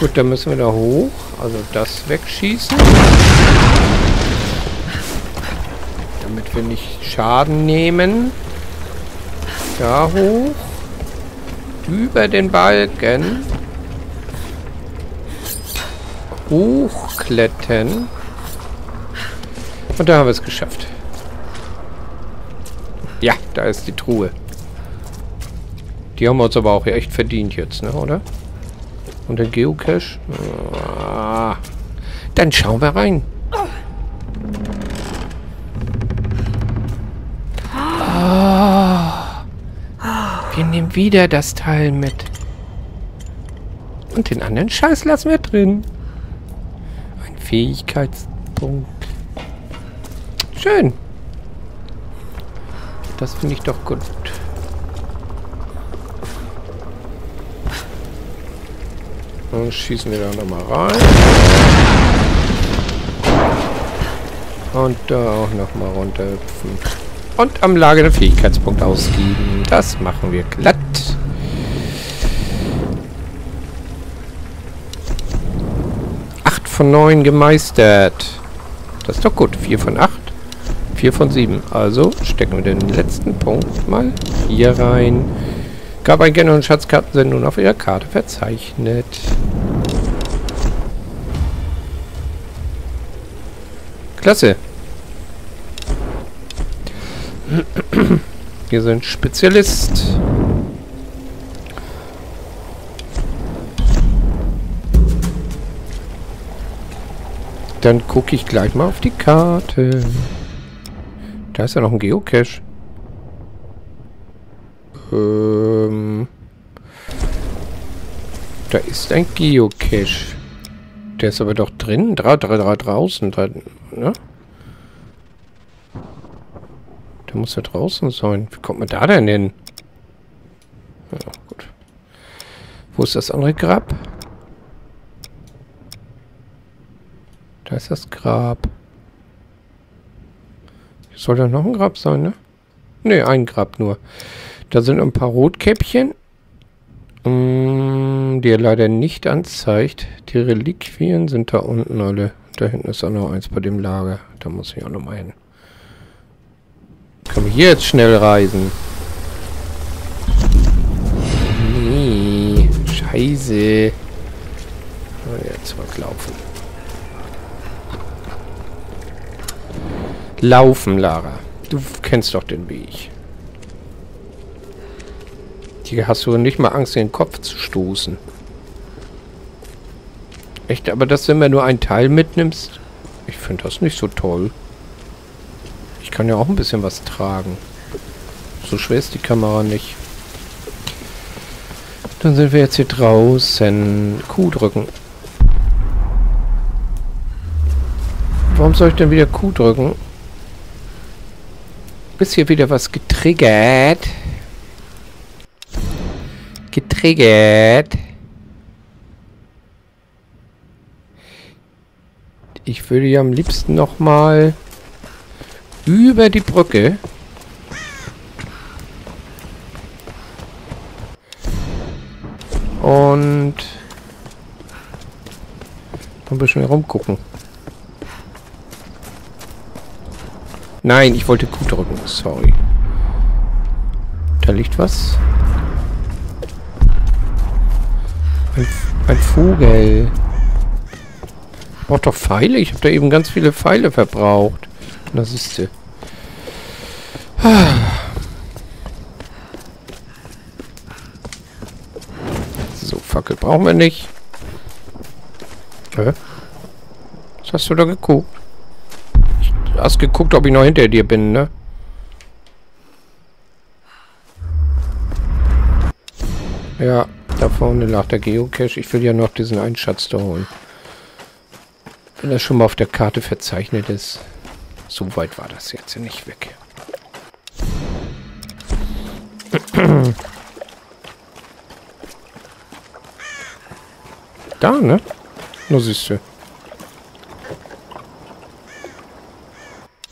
Gut, dann müssen wir da hoch. Also das wegschießen. Damit wir nicht Schaden nehmen. Da hoch. Über den Balken. Hochklettern. Und da haben wir es geschafft. Ja, da ist die Truhe. Die haben wir uns aber auch echt verdient jetzt, ne, oder? Und der Geocache? Ah, dann schauen wir rein. Ah, wir nehmen wieder das Teil mit. Und den anderen Scheiß lassen wir drin. Ein Fähigkeitspunkt. Schön. Das finde ich doch gut. Dann schießen wir da nochmal rein. Und da auch nochmal runterhüpfen. Und am Lager den Fähigkeitspunkt ausgeben. Das machen wir glatt. Acht von neun gemeistert. Das ist doch gut. Vier von acht. Vier von sieben. Also stecken wir den letzten Punkt mal hier rein. Grabeinkenner und Schatzkarten sind nun auf Ihrer Karte verzeichnet. Klasse. Wir sind Spezialist. Dann gucke ich gleich mal auf die Karte. Da ist ja noch ein Geocache. Ähm, da ist ein Geocache. Der ist aber doch drin. Dra, dra, dra, draußen. Dra, ne? Der muss ja draußen sein. Wie kommt man da denn hin? Ja, gut. Wo ist das andere Grab? Da ist das Grab. Soll da noch ein Grab sein, ne? Ne, ein Grab nur. Da sind ein paar Rotkäppchen, mm, die er leider nicht anzeigt. Die Reliquien sind da unten alle. Da hinten ist auch noch eins bei dem Lager. Da muss ich auch noch mal hin. Können wir hier jetzt schnell reisen? Nee, scheiße. Jetzt mal laufen. Laufen, Lara. Du kennst doch den Weg. Hier hast du nicht mal Angst, in den Kopf zu stoßen. Echt, aber dass du immer nur ein Teil mitnimmst? Ich finde das nicht so toll. Ich kann ja auch ein bisschen was tragen. So schwer ist die Kamera nicht. Dann sind wir jetzt hier draußen. Q drücken. Warum soll ich denn wieder Q drücken? Ist hier wieder was getriggert? Getriggert. Ich würde ja am liebsten noch mal über die Brücke. Und ein bisschen herumgucken. Nein, ich wollte Q drücken. Sorry. Da liegt was. Ein, ein Vogel. Braucht doch Pfeile? Ich habe da eben ganz viele Pfeile verbraucht. Na, siehst du. So, Fackel brauchen wir nicht. Hä? Was hast du da geguckt? Du hast geguckt, ob ich noch hinter dir bin, ne? Ja, da vorne lag der Geocache. Ich will ja noch diesen einen Schatz da holen. Wenn er schon mal auf der Karte verzeichnet ist. So weit war das jetzt nicht weg. Da, ne? Nur siehst du.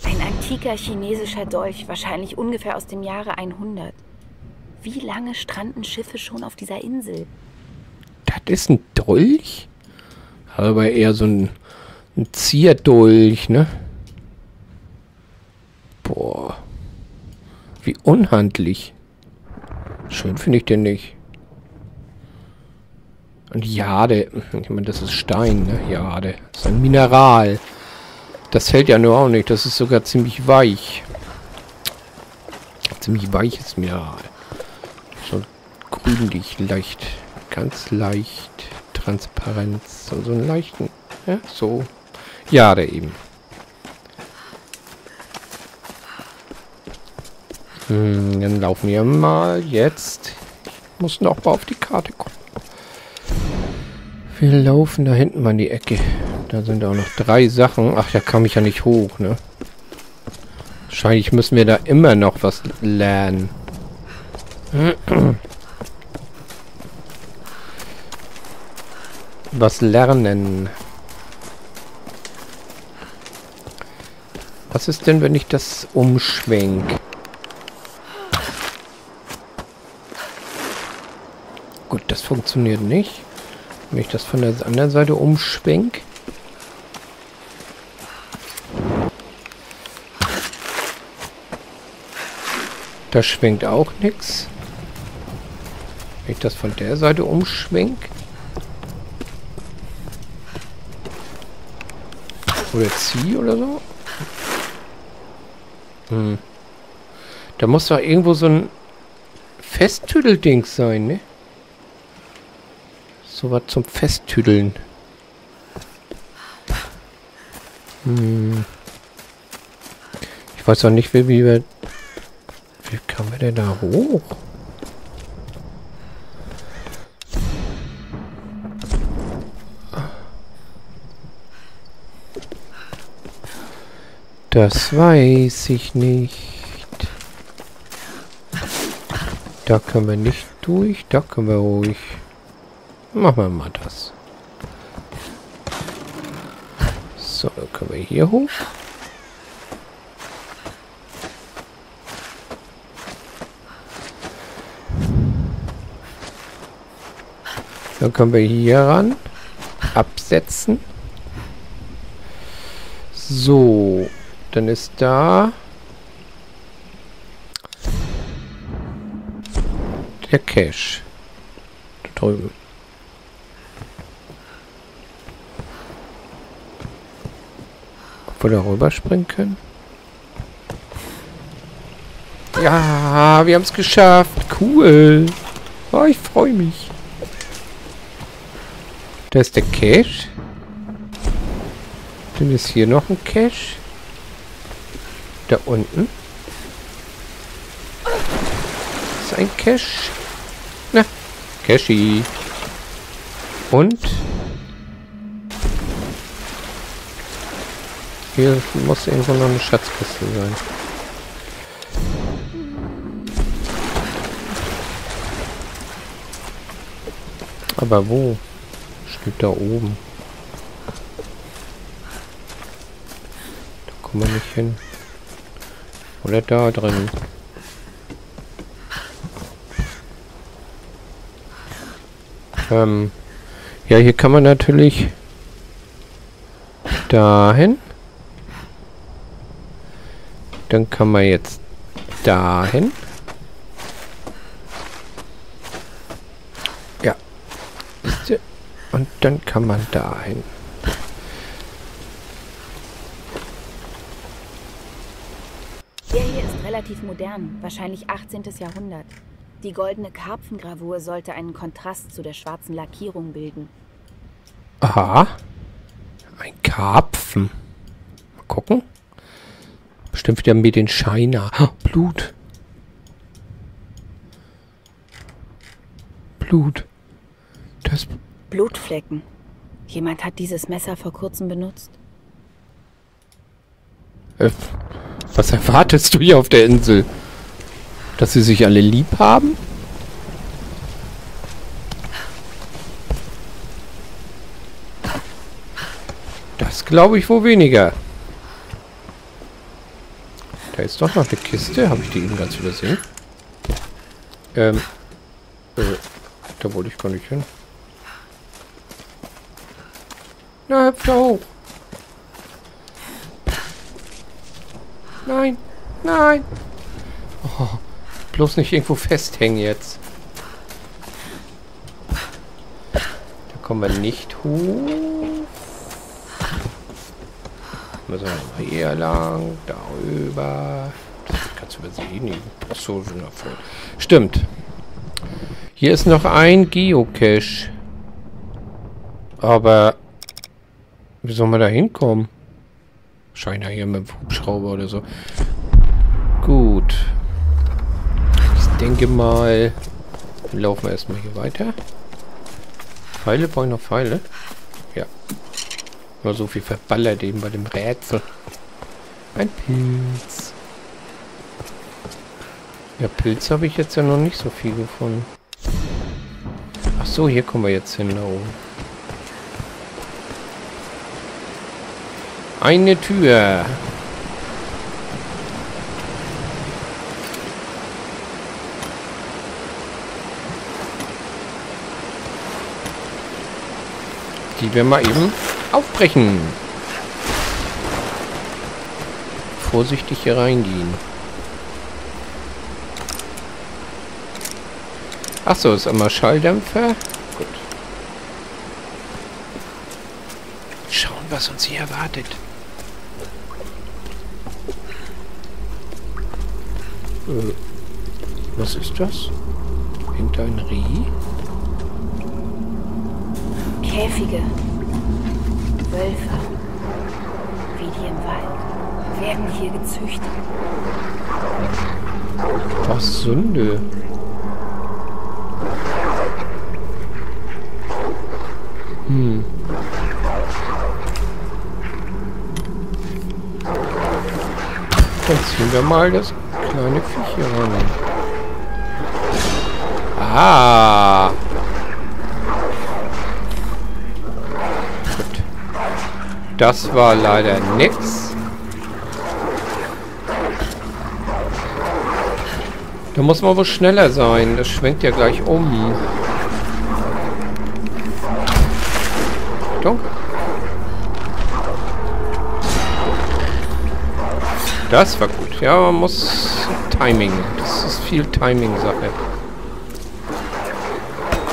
Ein antiker chinesischer Dolch, wahrscheinlich ungefähr aus dem Jahre 100. Wie lange stranden Schiffe schon auf dieser Insel? Das ist ein Dolch? Aber eher so ein, ein Zierdolch, ne? Boah. Wie unhandlich. Schön finde ich den nicht. Und Jade. Ich meine, das ist Stein, ne? Jade. Das ist ein Mineral. Das fällt ja nur auch nicht. Das ist sogar ziemlich weich. Ziemlich weiches Mineral. Grünlich, leicht. Ganz leicht. Transparenz. So, so einen leichten. Ja, so. Jade eben. Hm, dann laufen wir mal jetzt. Ich muss noch mal auf die Karte gucken. Wir laufen da hinten mal in die Ecke. Da sind auch noch drei Sachen. Ach, da kam ich ja nicht hoch, ne? Wahrscheinlich müssen wir da immer noch was lernen. Was lernen. Was ist denn, wenn ich das umschwenk? Gut, das funktioniert nicht. Wenn ich das von der anderen Seite umschwenk. Da schwenkt auch nichts. Wenn ich das von der Seite umschwenk. Oder ziehe oder so. Hm. Da muss doch irgendwo so ein Festtüdelding sein, ne? So was zum Festtüdeln. Hm. Ich weiß auch nicht, wie, wie wir... Wie kamen wir denn da hoch? Das weiß ich nicht. Da können wir nicht durch, da können wir ruhig. Machen wir mal das. So, dann können wir hier hoch. Dann können wir hier ran. Absetzen. So. Dann ist da... Der Cache. Da drüben. Ob wir da rüberspringen können? Ja, wir haben es geschafft. Cool. Oh, ich freue mich. Da ist der Cache. Dann ist hier noch ein Cache. Da unten. Ist ein Cache. Na, Cashy. Und Hier muss irgendwo noch eine Schatzkiste sein. Aber wo? Steht da oben. Da kommen wir nicht hin. Oder da drin. Ähm, ja, hier kann man natürlich dahin. Dann kann man jetzt dahin. Ja. Und dann kann man dahin. Der hier ist relativ modern, wahrscheinlich 18. Jahrhundert. Die goldene Karpfengravur sollte einen Kontrast zu der schwarzen Lackierung bilden. Aha. Ein Karpfen. Mal gucken. Bestimmt wieder mit den Scheiner. Oh, Blut. Blut. Das... Blutflecken. Jemand hat dieses Messer vor kurzem benutzt. Äh, was erwartest du hier auf der Insel? Dass sie sich alle lieb haben? Das glaube ich wohl weniger. Da ist doch noch eine Kiste. Habe ich die eben ganz übersehen? Ähm. Äh, da wollte ich gar nicht hin. Na, hüpf da hoch. Nein. Oh, bloß nicht irgendwo festhängen jetzt. Da kommen wir nicht hoch. Müssen wir mal hier lang, darüber. Das kannst du übersehen. Schon voll. Stimmt. Hier ist noch ein Geocache. Aber wie soll man da hinkommen? Scheiner hier mit dem Hubschrauber oder so. Gut. Ich denke mal, wir laufen erstmal hier weiter. Pfeile, brauche ich noch Pfeile? Ja. Nur so viel verballert eben bei dem Rätsel. Ein Pilz. Ja, Pilz habe ich jetzt ja noch nicht so viel gefunden. Ach so, hier kommen wir jetzt hin da oben. Eine Tür. Die wir mal eben aufbrechen. Vorsichtig hier reingehen. Achso, ist einmal Schalldämpfer. Gut. Schauen, was uns hier erwartet. Äh, was ist das? Hinter ein Reh? Käfige. Wölfe. Wie die im Wald. Werden hier gezüchtet. Was Sünde. Hm. Dann ziehen wir mal das kleine Viech hier ran. Ah. Das war leider nix. Da muss man wohl schneller sein. Das schwenkt ja gleich um. Achtung. Das war gut. Ja, man muss Timing. Das ist viel Timing-Sache.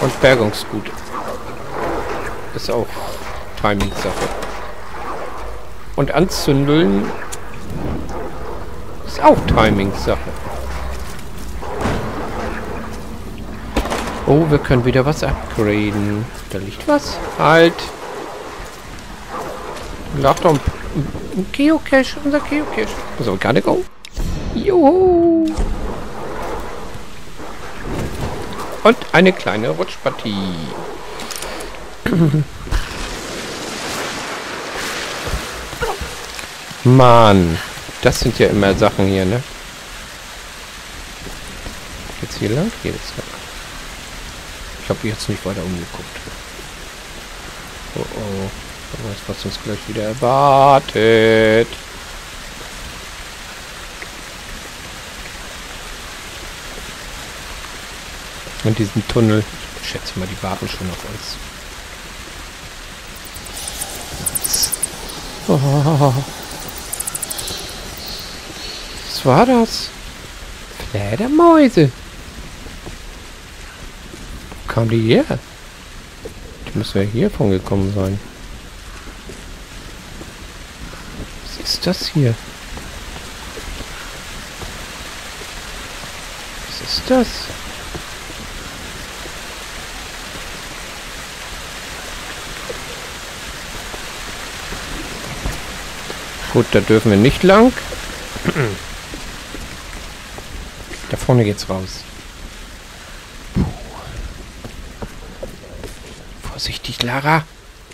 Und Bergungsgut. Ist auch Timing-Sache. Und anzündeln ist auch Timing-Sache. Oh, wir können wieder was upgraden. Da liegt was. Halt. Lag doch ein ein Geocache, unser Geocache. So, gotta go. Juhu. Und eine kleine Rutschpartie. Mann, das sind ja immer Sachen hier, ne? Jetzt hier lang? Hier ist lang. Ich habe jetzt nicht weiter umgeguckt. Oh oh. Wer weiß, was uns gleich wieder erwartet. Und diesen Tunnel. Ich schätze mal, die warten schon auf uns. Oh. Was war das? Fledermäuse. Wo kam die her? Die müssen ja hiervon gekommen sein. ist das hier? Was ist das? Gut, da dürfen wir nicht lang. da vorne geht's raus. Puh. Vorsichtig, Lara.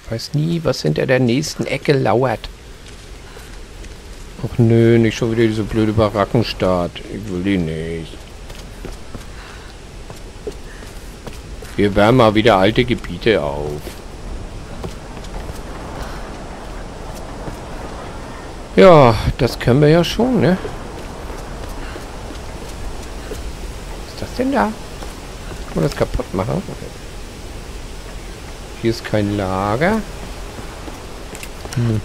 Weiß nie, was hinter der nächsten Ecke lauert. Ach nö, nicht schon wieder diese blöde Barackenstadt. Ich will die nicht. Wir wärmen mal wieder alte Gebiete auf. Ja, das können wir ja schon, ne? Da? Kann man das kaputt machen? Hier ist kein Lager. Hm.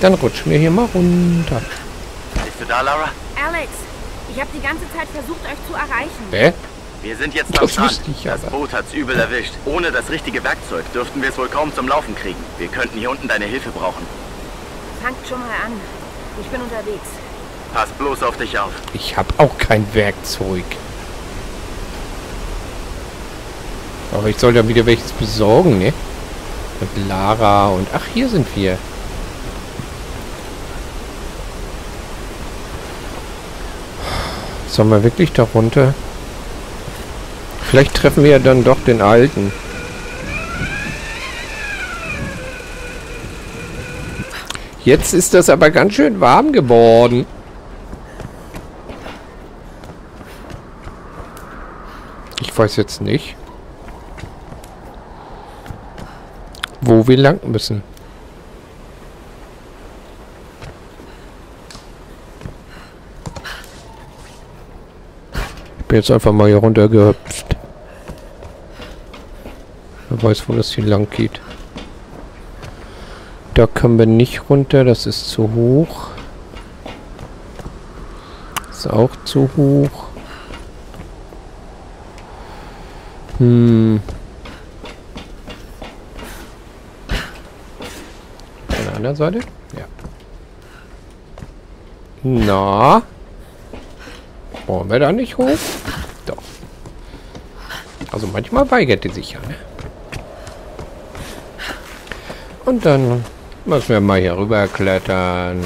Dann rutschen wir hier mal runter. Bist du da, Lara? Alex, ich habe die ganze Zeit versucht, euch zu erreichen. Hä? Wir sind jetzt am Das Strand. wusste ich das. Boot hat's übel erwischt. Ohne das richtige Werkzeug dürften wir es wohl kaum zum Laufen kriegen. Wir könnten hier unten deine Hilfe brauchen. Fangt schon mal an. Ich bin unterwegs. Pass bloß auf dich auf. Ich habe auch kein Werkzeug. Aber ich soll ja wieder welches besorgen, ne? Und Lara und... Ach, hier sind wir. Sollen wir wirklich da runter? Vielleicht treffen wir ja dann doch den Alten. Jetzt ist das aber ganz schön warm geworden. Weiß jetzt nicht, wo wir lang müssen. Ich bin jetzt einfach mal hier runtergehüpft. Wer weiß, wo das hier lang geht. Da können wir nicht runter, das ist zu hoch. Ist auch zu hoch. Hm. An der anderen Seite? Ja. Na? Wollen wir da nicht hoch? Doch. Also manchmal weigert die sich ja, ne? Und dann müssen wir mal hier rüber klettern.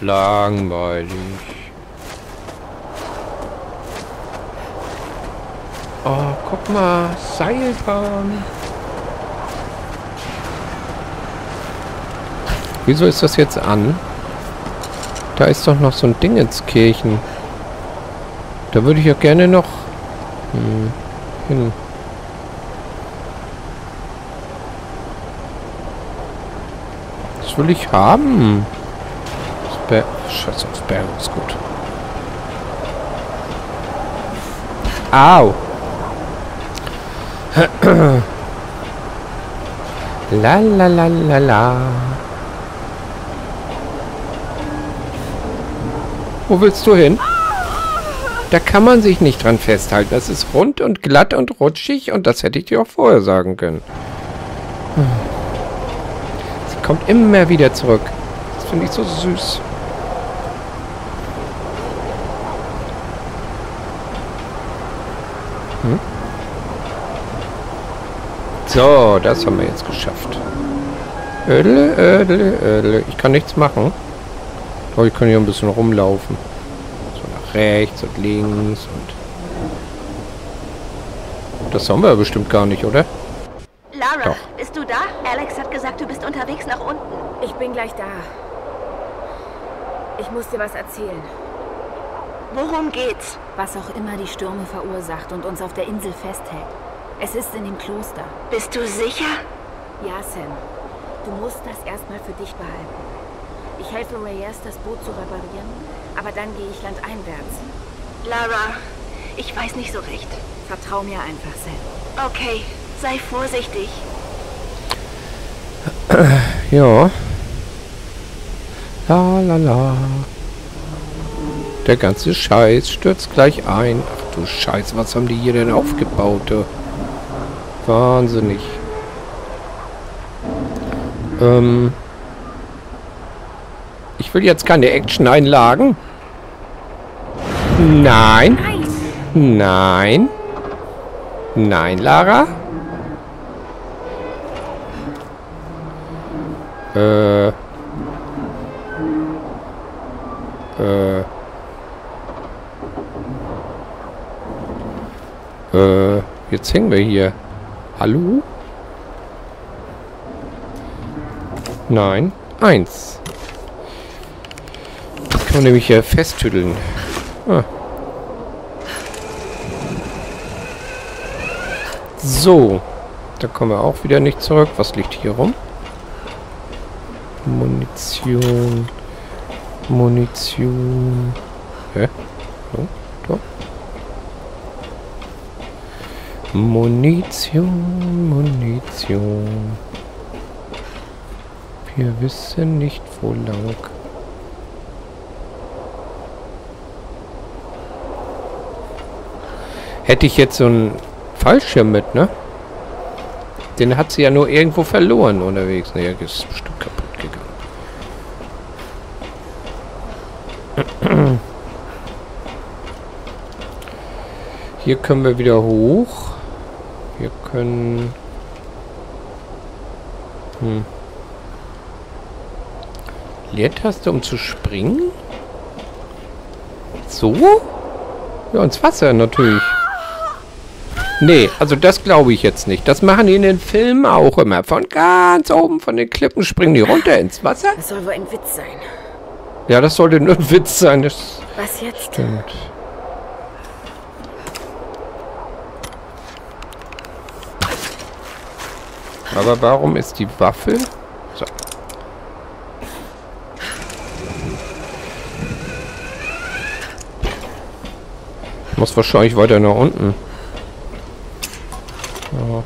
Langweilig. Oh, guck mal. Seilbahn. Wieso ist das jetzt an? Da ist doch noch so ein Ding ins Kirchen. Da würde ich ja gerne noch hm, hin. Das will ich haben. Sper Scheiß auf Sperrung ist gut. Au. La la la la la. Wo willst du hin? Da kann man sich nicht dran festhalten. Das ist rund und glatt und rutschig und das hätte ich dir auch vorher sagen können. Sie kommt immer wieder zurück. Das finde ich so süß. So, das haben wir jetzt geschafft. Ödle, ödle, ödle. Ich kann nichts machen. Aber ich kann hier ein bisschen rumlaufen. So nach rechts und links und... Das haben wir bestimmt gar nicht, oder? Lara, Doch. bist du da? Alex hat gesagt, du bist unterwegs nach unten. Ich bin gleich da. Ich muss dir was erzählen. Worum geht's? Was auch immer die Stürme verursacht und uns auf der Insel festhält. Es ist in dem Kloster. Bist du sicher? Ja, Sam. Du musst das erstmal für dich behalten. Ich helfe Reyes, das Boot zu reparieren, aber dann gehe ich landeinwärts. Lara, ich weiß nicht so recht. Vertrau mir einfach, Sam. Okay, sei vorsichtig. Ja. La la la. Der ganze Scheiß stürzt gleich ein. Ach du Scheiße, was haben die hier denn aufgebaut? Wahnsinnig. Ähm. Ich will jetzt keine Action-Einlagen. Nein. Nein! Nein. Nein, Lara. Äh. Äh. Äh, jetzt hängen wir hier. Hallo? Nein. Eins. Das kann man nämlich hier festtüdeln. Ah. So. Da kommen wir auch wieder nicht zurück. Was liegt hier rum? Munition. Munition. Hä? So, da. Munition, Munition. Wir wissen nicht, wo lang. Hätte ich jetzt so einen Fallschirm mit, ne? Den hat sie ja nur irgendwo verloren unterwegs. Ne, ist bestimmt kaputt gegangen. Hier können wir wieder hoch. Wir können... Hm. Leertaste, um zu springen? So? Ja, ins Wasser natürlich. Nee, also das glaube ich jetzt nicht. Das machen die in den Filmen auch immer. Von ganz oben von den Klippen springen die runter ins Wasser. Das soll wohl ein Witz sein. Ja, das sollte nur ein Witz sein. Das Was jetzt? stimmt. Aber warum ist die Waffe... So. Muss wahrscheinlich weiter nach unten. Ja.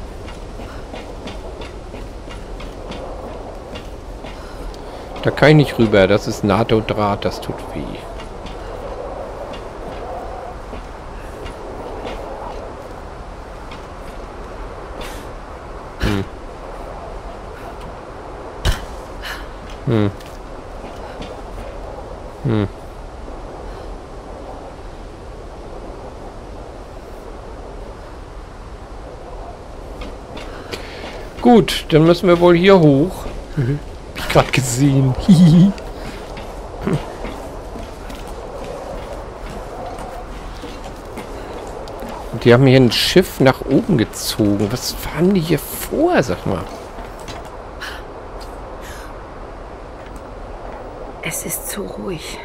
Da kann ich nicht rüber. Das ist NATO-Draht. Das tut weh. Hm. Hm. Gut, dann müssen wir wohl hier hoch. Hab ich gerade gesehen. Die haben hier ein Schiff nach oben gezogen. Was fahren die hier vor, sag mal? Es ist zu ruhig.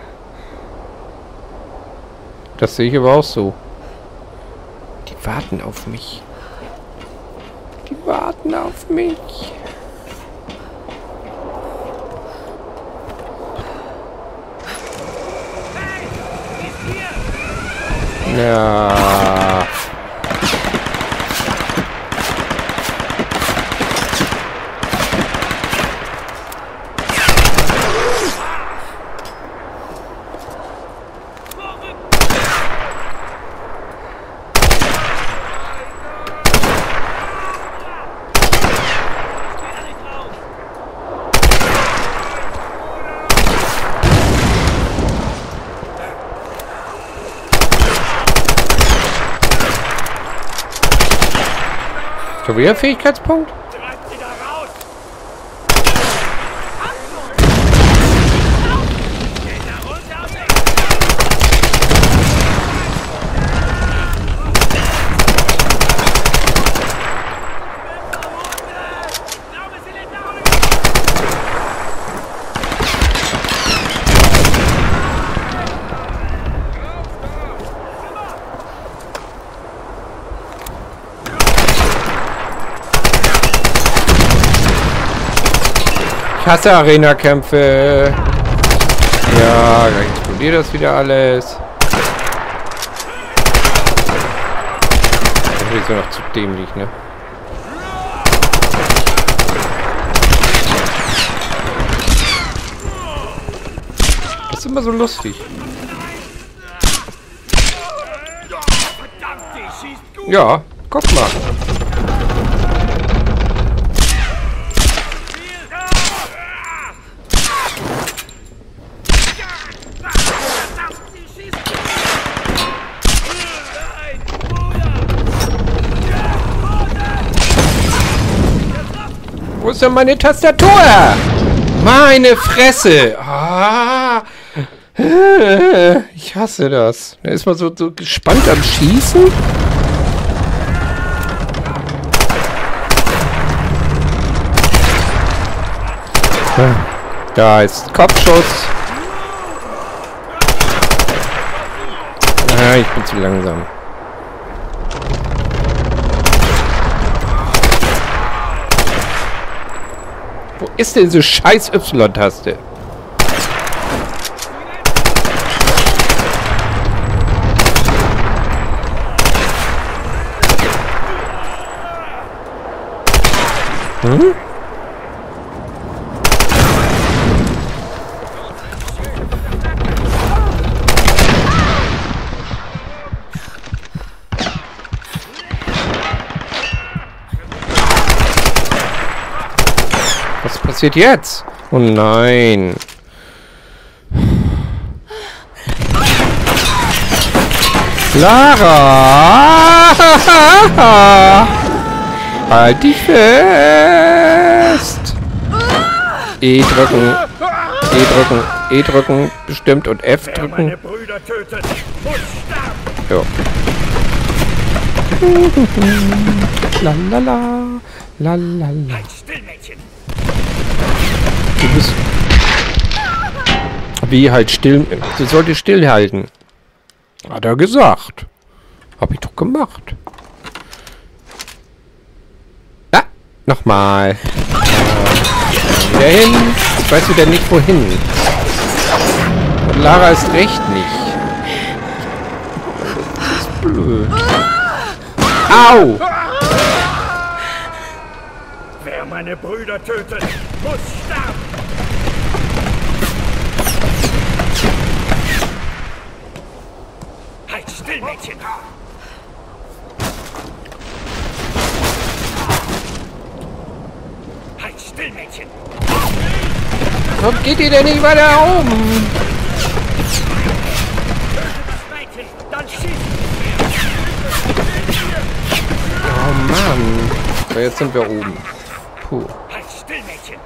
Das sehe ich aber auch so. Die warten auf mich. Die warten auf mich. Ja. Schon wieder Fähigkeitspunkt? Ich hasse Arena-Kämpfe. Ja, gleich explodiert das wieder alles. Das ist noch zu dämlich, ne? Das ist immer so lustig. Ja, guck mal. Ist denn meine Tastatur? Meine Fresse! Ah. Ich hasse das. Da ist man so, so gespannt am Schießen. Da ist Kopfschuss. Ah, ich bin zu langsam. ist denn diese scheiß Y-Taste? Hm? Passiert jetzt? Oh nein. Lara! Halt dich fest! E drücken. E drücken. E drücken. Bestimmt. Und F drücken. Ja. Lalala. Lalala. Du bist... Wie halt still... Du solltest stillhalten. Hat er gesagt. Hab ich doch gemacht. Ja, nochmal. Ja, wieder hin. Ich weiß wieder nicht, wohin. Und Lara ist recht nicht. Das ist blöd. Au! Meine Brüder tötet, muss sterben. Halt still, Mädchen. Halt still, Mädchen. Warum geht ihr denn nicht weiter oben? Das Mädchen, dann schieß. Oh Mann. So, jetzt sind wir oben. Puh. Halt still, Mädchen.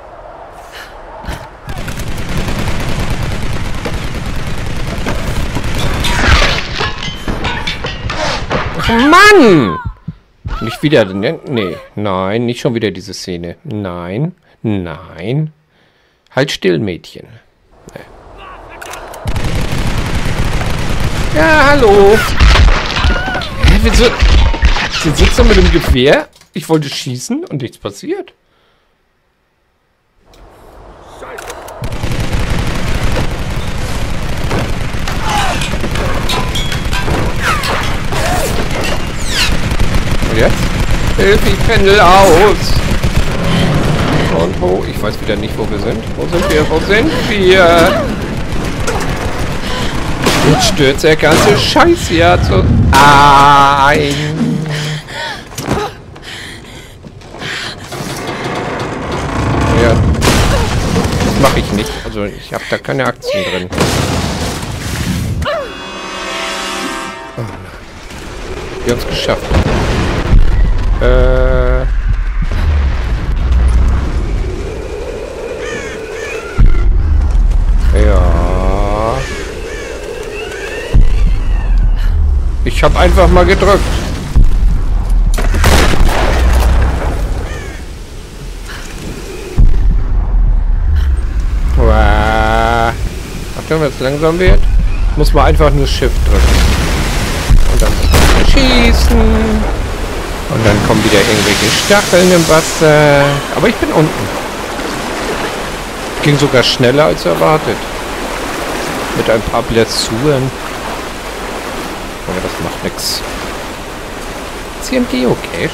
Mann! Nicht wieder, ne? Nee. Nein, nicht schon wieder diese Szene. Nein. Nein. Halt still, Mädchen. Nee. Ja, hallo. Hä, wieso? Sie sitzt da mit dem Gewehr. Ich wollte schießen und nichts passiert. Und jetzt? Hilfe, ich pendel aus. Und wo? Ich weiß wieder nicht, wo wir sind. Wo sind wir? Wo sind wir? Jetzt stürzt der ganze Scheiß hier zu ein. Ja. Das mache ich nicht. Also ich habe da keine Aktien drin. Nein. Wir haben es geschafft. Äh. Ja. Ich habe einfach mal gedrückt. Uah. Achtung, wenn es langsam wird, muss man einfach nur Shift drücken. Und dann schießen. Und dann kommen wieder irgendwelche Stacheln im Wasser. Aber ich bin unten. Ging sogar schneller als erwartet. Mit ein paar Blessuren. Aber das macht nichts. Ist hier ein Geocache?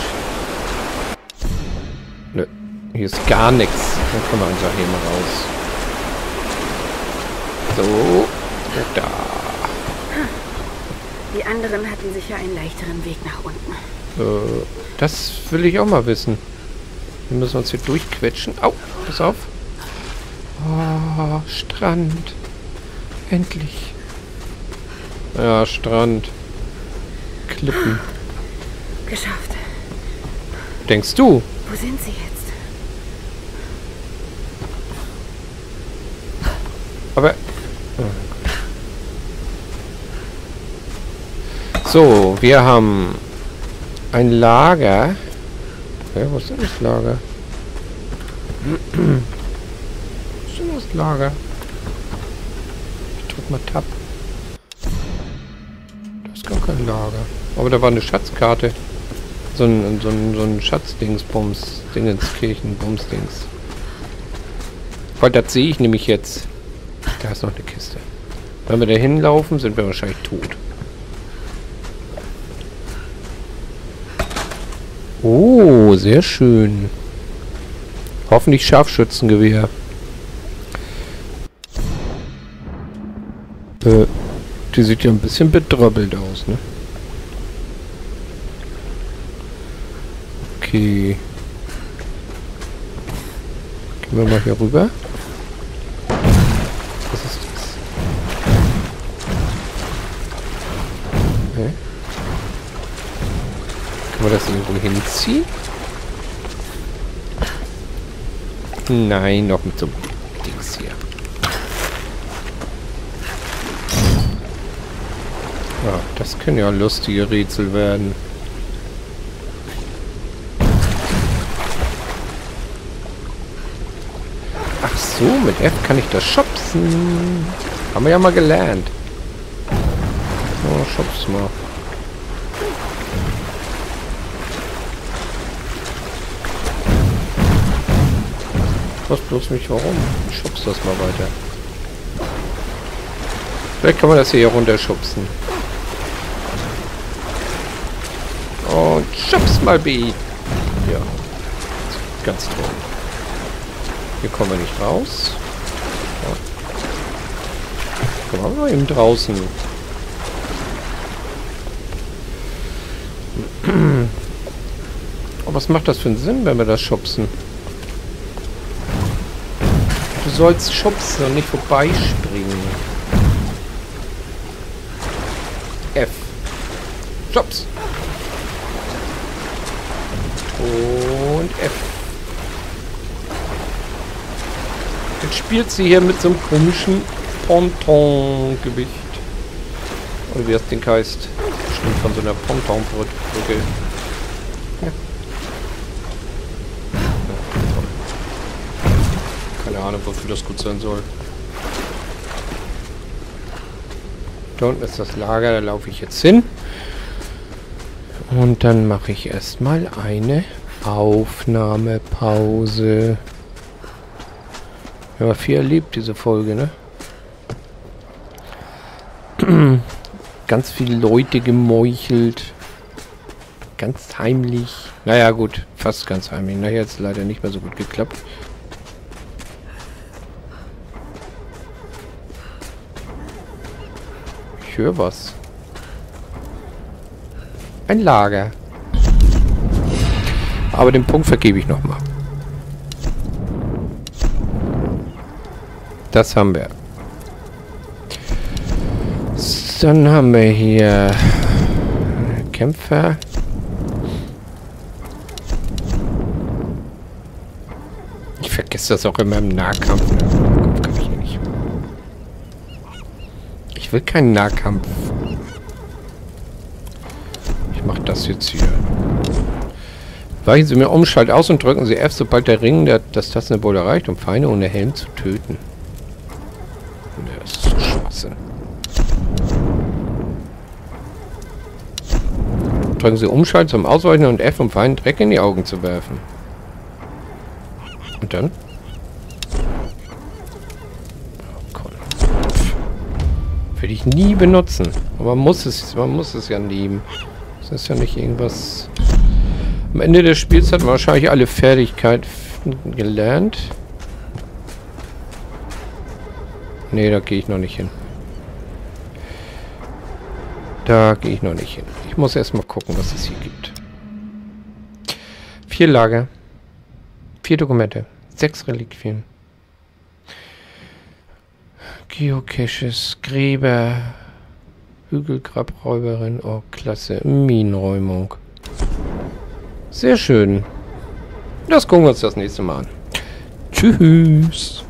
Nö. Hier ist gar nichts. Dann können wir einfach hier mal raus. So. Da. Die anderen hatten sicher einen leichteren Weg nach unten. Äh, das will ich auch mal wissen. Wir müssen uns hier durchquetschen. Au, pass auf. Oh, Strand. Endlich. Ja, Strand. Klippen. Geschafft. Denkst du? Wo sind sie jetzt? Aber... So, wir haben ein Lager. Ja, wo ist denn das Lager? wo ist denn das Lager? Ich drück mal Tab. Das ist gar kein Lager. Aber da war eine Schatzkarte. So ein, so ein, so ein Schatzdingsbums. Dingenskirchen, Bumsdings. Weil das sehe ich nämlich jetzt. Da ist noch eine Kiste. Wenn wir da hinlaufen, sind wir wahrscheinlich tot. Oh, sehr schön. Hoffentlich Scharfschützengewehr. Äh, die sieht ja ein bisschen bedröppelt aus, ne? Okay. Gehen wir mal hier rüber. Man das irgendwo hinziehen? Nein, noch mit so Dings hier. Ja, das können ja lustige Rätsel werden. Ach so, mit F kann ich das schubsen. Haben wir ja mal gelernt. Oh, schubs mal. Was bloß mich warum? Ich schubs das mal weiter. Vielleicht kann man das hier runterschubsen. Und schubs mal Beat. Ja. Ganz toll. Hier kommen wir nicht raus. Ja. Kommen wir eben draußen. Aber was macht das für einen Sinn, wenn wir das schubsen? Sollst schubsen und nicht vorbeispringen. F. Schubs. Und F. Jetzt spielt sie hier mit so einem komischen Pontongewicht. Oder wie das Ding heißt. Stimmt von so einer Pontonbrücke. Ahnung, wofür das gut sein soll. Da unten ist das Lager, da laufe ich jetzt hin. Und dann mache ich erstmal eine Aufnahmepause. Ja, viel erlebt diese Folge, ne? ganz viele Leute gemeuchelt. Ganz heimlich. Naja, gut. Fast ganz heimlich. Hat es leider nicht mehr so gut geklappt. Höre was. Ein Lager. Aber den Punkt vergebe ich nochmal. Das haben wir. Dann haben wir hier Kämpfer. Ich vergesse das auch immer im Nahkampf. Ich, ich will keinen Nahkampf. Ich mache das jetzt hier. Weichen Sie mir um, schalt aus und drücken Sie F, sobald der Ring der, das Tastensymbol erreicht, um Feinde ohne Helm zu töten. Das ist so Schwachsinn. Drücken Sie Umschalt zum Ausweichen und F, um Feinden Dreck in die Augen zu werfen. Und dann? Oh, Würde ich nie benutzen. Aber man muss es, man muss es ja nehmen. Das ist ja nicht irgendwas... Am Ende des Spiels hat man wahrscheinlich alle Fertigkeiten gelernt. Nee, da gehe ich noch nicht hin. Da gehe ich noch nicht hin. Ich muss erstmal gucken, was es hier gibt. Vier Lager. Vier Dokumente. Sechs Reliquien. Geocaches, Gräber, Hügelgrabräuberin, oh klasse, Minenräumung. Sehr schön. Das gucken wir uns das nächste Mal an. Tschüss.